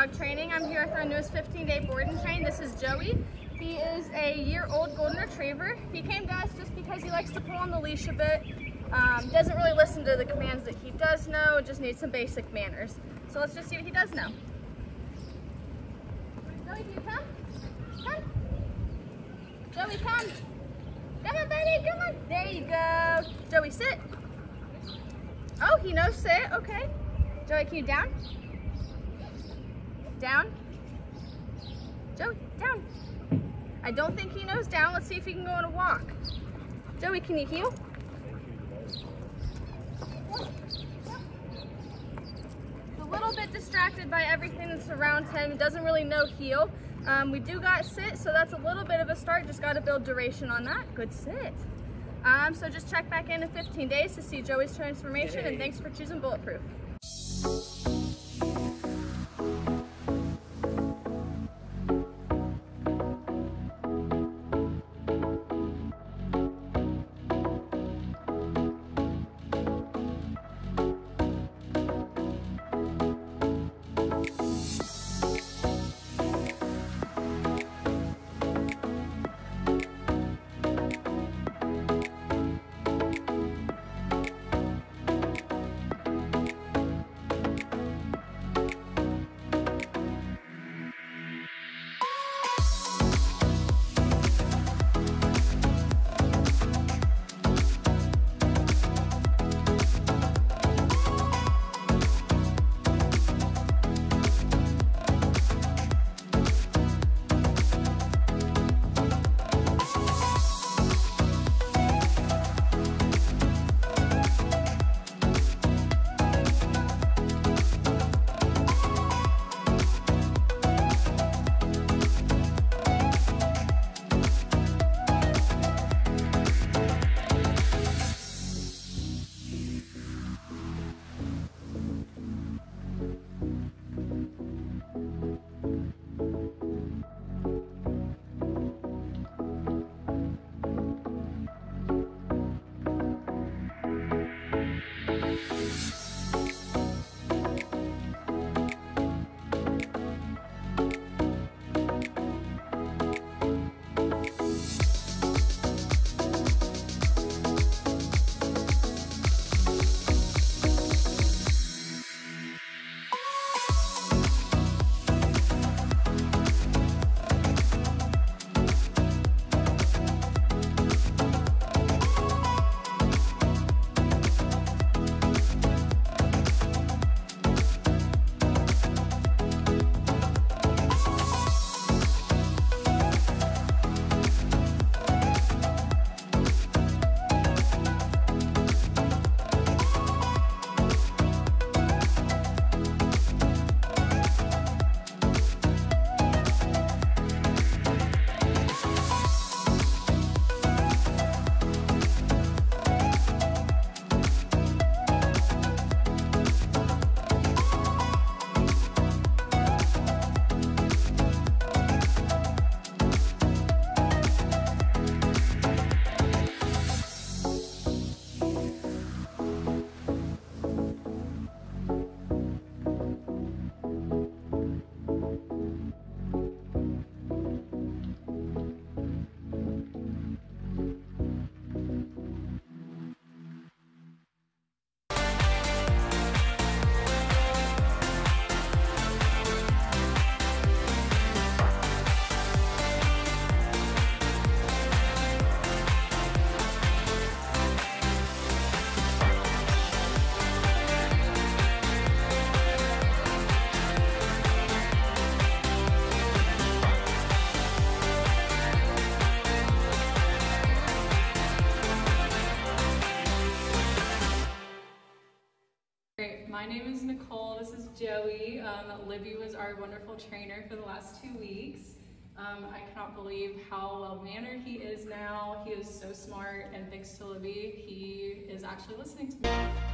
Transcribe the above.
Dog Training. I'm here with our newest 15-day board and train. This is Joey. He is a year-old golden retriever. He came to us just because he likes to pull on the leash a bit. Um, doesn't really listen to the commands that he does know, just needs some basic manners. So let's just see what he does know. Joey, can you come? Come. Joey, come. Come on, buddy, come on. There you go. Joey, sit. Oh, he knows sit, okay. Joey, can you down? Down. Joey, down. I don't think he knows down. Let's see if he can go on a walk. Joey, can you heel? He's a little bit distracted by everything that surrounds him. He doesn't really know heel. Um, we do got sit, so that's a little bit of a start. Just got to build duration on that. Good sit. Um, so just check back in in 15 days to see Joey's transformation, and thanks for choosing Bulletproof. My name is Nicole. This is Joey. Um, Libby was our wonderful trainer for the last two weeks. Um, I cannot believe how well mannered he is now. He is so smart, and thanks to Libby, he is actually listening to me.